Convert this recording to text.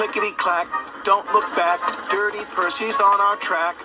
clickety clack. Don't look back. Dirty Percy's on our track.